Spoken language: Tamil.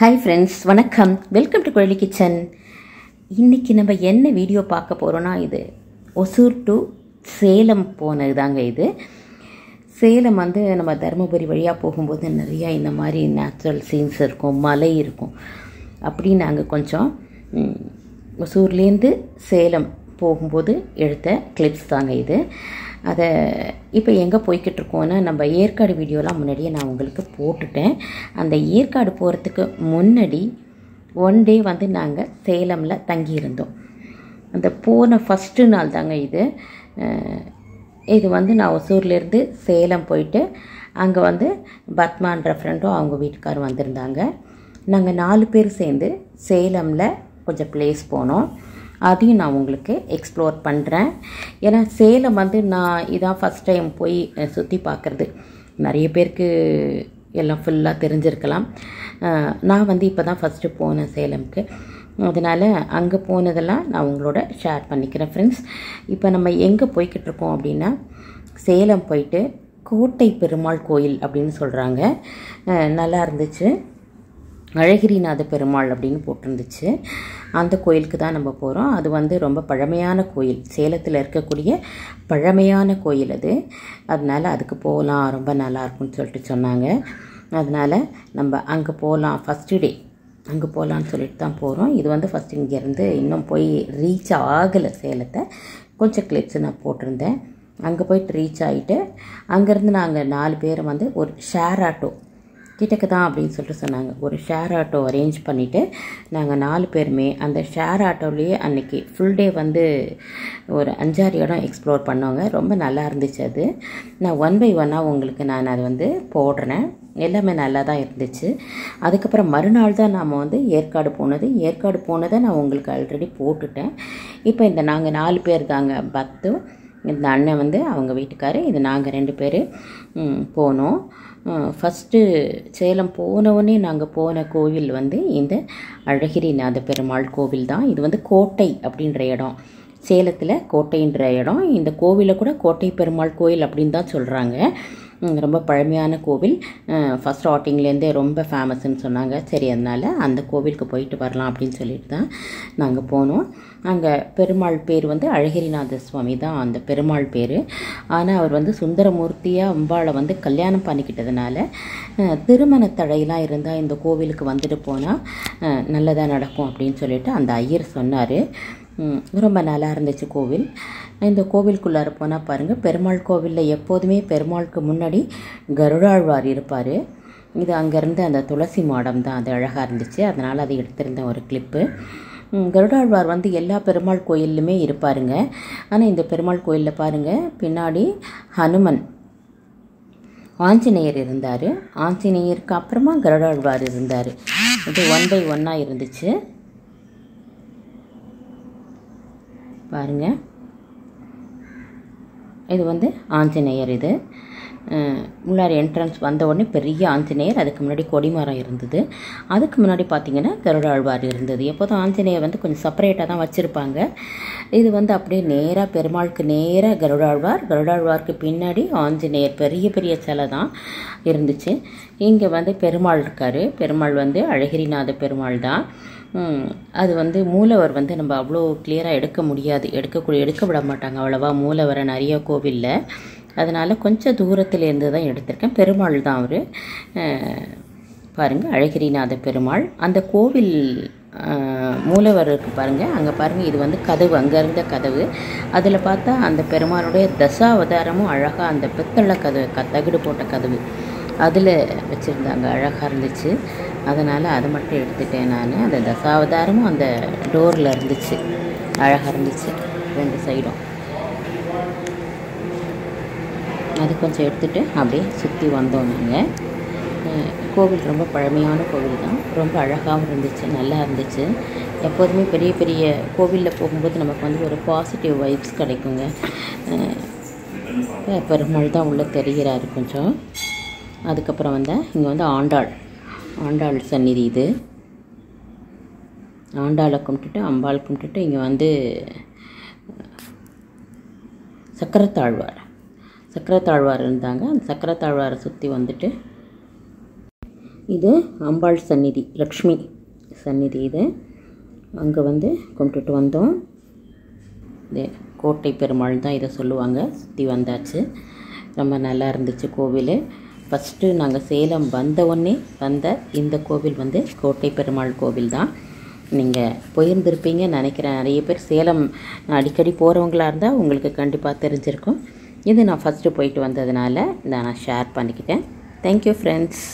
ஹாய் ஃப்ரெண்ட்ஸ் வணக்கம். வெல்கம் டு குழலி கிச்சன் இன்றைக்கி நம்ம என்ன வீடியோ பார்க்க போகிறோன்னா இது? ஒசூர் டு சேலம் போனது தாங்க இது. சேலம் வந்து நம்ம தருமபுரி வழியாக போகும்போது நிறையா இந்த மாதிரி நேச்சுரல் சீன்ஸ் இருக்கும் மலை இருக்கும். அப்படி நாங்கள் கொஞ்சம் ஒசூர்லேருந்து சேலம் போகும்போது எடுத்த கிளிப்ஸ் தாங்க இது. அதை இப்போ எங்கே போய்கிட்டு இருக்கோன்னா நம்ம ஏற்காடு வீடியோலாம் முன்னாடியே நான் உங்களுக்கு போட்டுட்டேன். அந்த ஏற்காடு போகிறதுக்கு முன்னாடி ஒன் டே வந்து நாங்கள் சேலமில் தங்கியிருந்தோம். அந்த போன ஃபஸ்ட்டு நாள் தாங்க இது. இது வந்து நான் ஒசூர்லேருந்து சேலம் போயிட்டு அங்கே வந்து பத்மான்ற ஃப்ரெண்டும் அவங்க வீட்டுக்காரும் வந்திருந்தாங்க. நாங்கள் நாலு பேர் சேர்ந்து சேலமில் கொஞ்சம் பிளேஸ் போனோம். அதையும் நான் உங்களுக்கு எக்ஸ்ப்ளோர் பண்ணுறேன் ஏன்னா சேலம் வந்து நான் இதான் ஃபஸ்ட் டைம் போய் சுற்றி பார்க்குறது. நிறைய பேருக்கு எல்லாம் ஃபுல்லாக தெரிஞ்சிருக்கலாம். நான் வந்து இப்போ தான் ஃபஸ்ட்டு போனேன் சேலம்க்கு. அதனால் அங்கே போனதெல்லாம் நான் உங்களோட ஷேர் பண்ணிக்கிறேன் ஃப்ரெண்ட்ஸ் இப்போ நம்ம எங்கே போய்கிட்டு இருக்கோம் அப்படின்னா சேலம் போயிட்டு கோட்டை பெருமாள் கோயில் அப்படின்னு சொல்கிறாங்க நல்லா இருந்துச்சு. அழகிரிநாத பெருமாள் அப்படின்னு போட்டிருந்துச்சு. அந்த கோயிலுக்கு தான் நம்ம போகிறோம் அது வந்து ரொம்ப பழமையான கோயில். சேலத்தில் இருக்கக்கூடிய பழமையான கோயில் அது. அதனால் அதுக்கு போகலாம். ரொம்ப நல்லா இருக்கும்னு சொல்லிட்டு சொன்னாங்க. அதனால் நம்ம அங்கே போகலாம். ஃபஸ்ட்டு டே அங்கே போகலான்னு சொல்லிட்டு தான் போகிறோம் இது வந்து ஃபஸ்ட் இங்கேருந்து இன்னும் போய் ரீச் ஆகலை சேலத்தை. கொஞ்சம் கிளிப்ஸ் நான் போட்டிருந்தேன். அங்கே போயிட்டு ரீச் ஆகிட்டு அங்கேருந்து நாங்கள் நாலு பேர் வந்து ஒரு ஷேர் ஆட்டோ கிட்டக்கு தான் அப்படின்னு சொல்லிட்டு சொன்னாங்க. ஒரு ஷேர் ஆட்டோ அரேஞ்ச் பண்ணிவிட்டு நாங்கள் நாலு பேருமே அந்த ஷேர் ஆட்டோலேயே அன்றைக்கி ஃபுல் டே வந்து ஒரு அஞ்சாறு இடம் எக்ஸ்ப்ளோர் பண்ணோங்க. ரொம்ப நல்லா இருந்துச்சு அது. நான் ஒன் பை ஒன்னாக உங்களுக்கு நான் அது வந்து போடுறேன். எல்லாமே நல்லா தான் இருந்துச்சு. அதுக்கப்புறம் மறுநாள் தான் நாம் வந்து ஏற்காடு போனது. ஏற்காடு போனதை நான் உங்களுக்கு ஆல்ரெடி போட்டுட்டேன். இப்போ இந்த நாங்கள் நாலு பேர் தாங்க பத்தும் இந்த அண்ணன் வந்து அவங்க வீட்டுக்காரு. இது நாங்கள் ரெண்டு பேர் போனோம். ஃபஸ்ட்டு சேலம் போனவுடனே நாங்கள் போன கோவில் வந்து இந்த அழகிரிநாத பெருமாள் கோவில் தான். இது வந்து கோட்டை அப்படின்ற இடம். சேலத்தில் கோட்டைன்ற இடம். இந்த கோவிலை கூட கோட்டை பெருமாள் கோயில் அப்படின்னு தான் சொல்கிறாங்க ரொம்ப பழமையான கோவில். ஃபஸ்ட் ஸ்டார்டிங்லேருந்தே ரொம்ப ஃபேமஸ்ன்னு சொன்னாங்க. சரி அதனால் அந்த கோவிலுக்கு போயிட்டு வரலாம் அப்படின்னு சொல்லிட்டு தான் நாங்கள் போனோம். அங்கே பெருமாள் பேர் வந்து அழகிரிநாத சுவாமி தான் அந்த பெருமாள் பேர். ஆனால் அவர் வந்து சுந்தரமூர்த்தியாக அம்பாளை வந்து கல்யாணம் பண்ணிக்கிட்டதுனால திருமண தடையெல்லாம் இருந்தால் இந்த கோவிலுக்கு வந்துட்டு போனால் நல்லதாக நடக்கும் அப்படின்னு சொல்லிட்டு அந்த ஐயர் சொன்னார். ரொம்ப நல்லா இருந்துச்சு கோவில் இந்த கோவிலுக்குள்ளார போனால் பாருங்கள் பெருமாள் கோவிலில் எப்போதுமே பெருமாளுக்கு முன்னாடி கருடாழ்வார் இருப்பார். இது அங்கேருந்து அந்த துளசி மாடம் தான் அது அழகாக இருந்துச்சு. அதனால் அதை எடுத்திருந்தேன் ஒரு கிளிப்பு. கருடாழ்வார் வந்து எல்லா பெருமாள் கோயிலுமே இருப்பாருங்க. ஆனால் இந்த பெருமாள் கோயிலில் பாருங்கள் பின்னாடி ஹனுமன் ஆஞ்சநேயர் இருந்தார். ஆஞ்சநேயருக்கு அப்புறமா கருடாழ்வார் இருந்தார். இது ஒன் பை ஒன்னாக இருந்துச்சு. பாருங்க. இது வந்து ஆஞ்சநேயர் இது. முன்னாடி என்ட்ரன்ஸ் வந்த உடனே பெரிய ஆஞ்சநேயர் அதுக்கு முன்னாடி கொடிமரம் இருந்தது. அதுக்கு முன்னாடி பார்த்தீங்கன்னா கருடாழ்வார் இருந்தது. எப்போதும் ஆஞ்சநேயர் வந்து கொஞ்சம் செப்பரேட்டாக தான் வச்சுருப்பாங்க. இது வந்து அப்படியே நேராக பெருமாளுக்கு நேராக கருடாழ்வார். கருடாழ்வாருக்கு பின்னாடி ஆஞ்சநேயர் பெரிய பெரிய சிலை தான் இருந்துச்சு. இங்கே வந்து பெருமாள் இருக்கார். பெருமாள் வந்து அழகிரிநாத பெருமாள் தான். அது வந்து மூலவர் வந்து நம்ம அவ்வளோ கிளியராக எடுக்க முடியாது. எடுக்கக்கூடிய எடுக்க விட மாட்டாங்க அவ்வளோவா. மூலவரை நிறைய கோவிலில் அதனால் கொஞ்சம் தூரத்தில் இருந்து தான் எடுத்திருக்கேன். பெருமாள் தான் அவர். பாருங்கள் அழகிரிநாத பெருமாள். அந்த கோவில் மூலவர் இருக்குது பாருங்கள் அங்கே பாருங்கள் இது வந்து கதவு அங்கே இருந்த கதவு. அதில் பார்த்தா அந்த பெருமாளுடைய தசாவதாரமும் அழகாக அந்த பித்தளை கதவு க தகடு போட்ட கதவு. அதில் வச்சுருந்தாங்க. அழகாக இருந்துச்சு. அதனால் அதை மட்டும் எடுத்துட்டேன் நான். அந்த தசாவதாரமும் அந்த டோரில் இருந்துச்சு. அழகாக இருந்துச்சு. ரெண்டு சைடும். அது கொஞ்சம் எடுத்துகிட்டு அப்படியே சுற்றி வந்தோம் நாங்கள் கோவில் ரொம்ப பழமையான கோவில் தான். ரொம்ப அழகாகவும் இருந்துச்சு நல்லா இருந்துச்சு. எப்போதுமே பெரிய பெரிய கோவிலில் போகும்போது நமக்கு வந்து ஒரு பாசிட்டிவ் வைப்ஸ் கிடைக்குங்க. பெருமாள் தான் உள்ளே தெரிகிறாரு கொஞ்சம். அதுக்கப்புறம் வந்து இங்கே வந்து ஆண்டாள். ஆண்டாள் சந்நிதி இது. ஆண்டாளை கும்பிட்டுட்டு அம்பாள் கும்பிட்டுட்டு இங்கே வந்து சக்கரத்தாழ்வார். சக்கரத்தாழ்வார் இருந்தாங்க. அந்த சக்கரத்தாழ்வாரை சுற்றி வந்துட்டு இது அம்பாள் சந்நிதி லக்ஷ்மி சந்நிதி இது. அங்கே வந்து கும்பிட்டுட்டு வந்தோம். இது கோட்டை பெருமாள் தான் இதை சொல்லுவாங்க. சுற்றி வந்தாச்சு. ரொம்ப நல்லா இருந்துச்சு கோவில். ஃபஸ்ட்டு நாங்கள் சேலம் வந்த உடனே வந்த இந்த கோவில் வந்து கோட்டை பெருமாள் கோவில் தான். நீங்கள் போயிருந்திருப்பீங்க நினைக்கிறேன். நிறைய பேர் சேலம் அடிக்கடி போகிறவங்களாக இருந்தால் உங்களுக்கு கண்டிப்பாக தெரிஞ்சிருக்கும். இது நான் ஃபஸ்ட்டு போயிட்டு வந்ததுனால இதை நான் ஷேர் பண்ணிக்கிட்டேன். Thank you friends